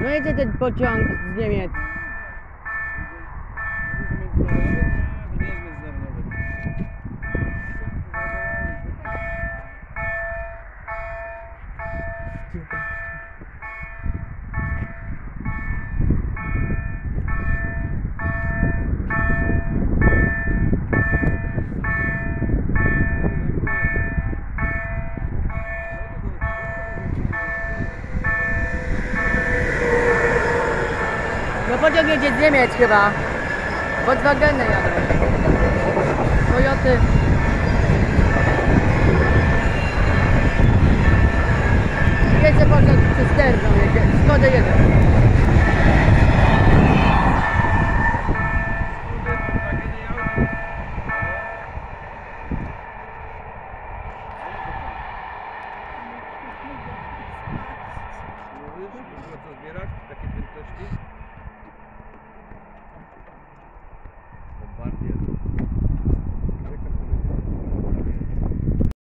No jedzie ten pociąg z Niemiec. Pociąg jedzie z Niemiec chyba. Volkswageny jadą. Toyoty. Jedzie pociąg cysterną, jedzie. Skody jedzie. Mówisz, można co zbierać? Takie prędkości?